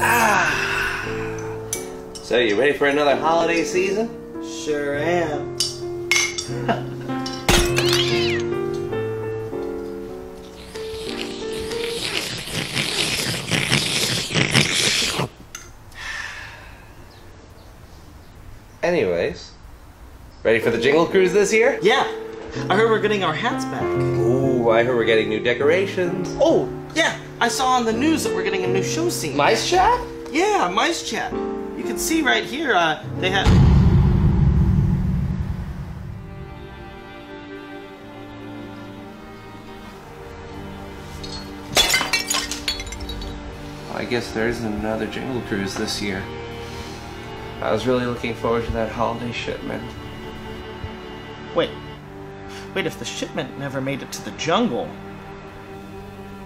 Ah. So you ready for another holiday season? Sure am. Anyways, ready for the Jingle Cruise this year? Yeah, I heard we're getting our hats back. Ooh, I heard we're getting new decorations. Oh, yeah, I saw on the news that we're getting a new show scene. MiceChat? Yeah, MiceChat. You can see right here, uh, they have. I guess there isn't another Jingle Cruise this year. I was really looking forward to that holiday shipment. Wait. Wait, if the shipment never made it to the jungle.